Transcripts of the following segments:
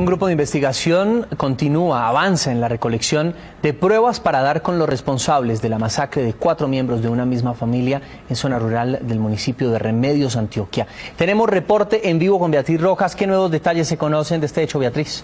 Un grupo de investigación continúa, avanza en la recolección de pruebas para dar con los responsables de la masacre de cuatro miembros de una misma familia en zona rural del municipio de Remedios, Antioquia. Tenemos reporte en vivo con Beatriz Rojas. ¿Qué nuevos detalles se conocen de este hecho, Beatriz?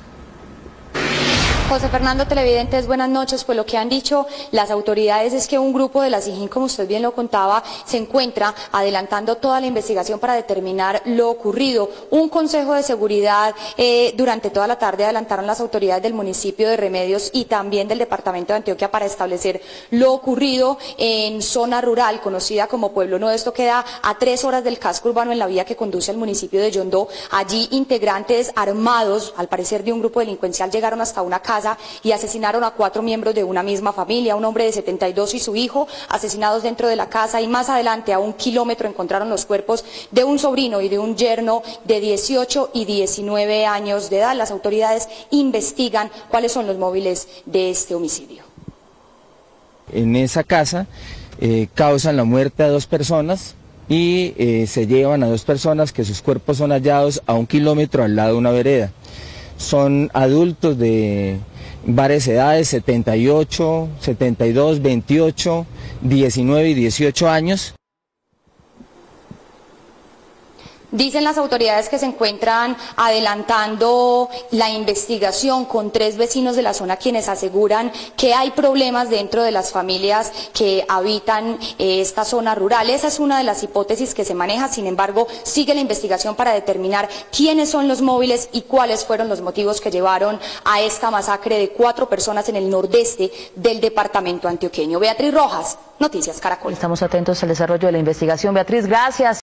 José Fernando Televidentes, buenas noches. Pues lo que han dicho las autoridades es que un grupo de la SIGIN, como usted bien lo contaba, se encuentra adelantando toda la investigación para determinar lo ocurrido. Un consejo de seguridad eh, durante toda la tarde adelantaron las autoridades del municipio de Remedios y también del departamento de Antioquia para establecer lo ocurrido en zona rural conocida como Pueblo Nuevo. Esto queda a tres horas del casco urbano en la vía que conduce al municipio de Yondó. Allí integrantes armados, al parecer de un grupo delincuencial, llegaron hasta una casa y asesinaron a cuatro miembros de una misma familia, un hombre de 72 y su hijo, asesinados dentro de la casa y más adelante a un kilómetro encontraron los cuerpos de un sobrino y de un yerno de 18 y 19 años de edad. Las autoridades investigan cuáles son los móviles de este homicidio. En esa casa eh, causan la muerte a dos personas, y eh, se llevan a dos personas que sus cuerpos son hallados a un kilómetro al lado de una vereda. Son adultos de varias edades, 78, 72, 28, 19 y 18 años. Dicen las autoridades que se encuentran adelantando la investigación con tres vecinos de la zona quienes aseguran que hay problemas dentro de las familias que habitan eh, esta zona rural. Esa es una de las hipótesis que se maneja, sin embargo, sigue la investigación para determinar quiénes son los móviles y cuáles fueron los motivos que llevaron a esta masacre de cuatro personas en el nordeste del departamento antioqueño. Beatriz Rojas, Noticias Caracol. Estamos atentos al desarrollo de la investigación. Beatriz, gracias.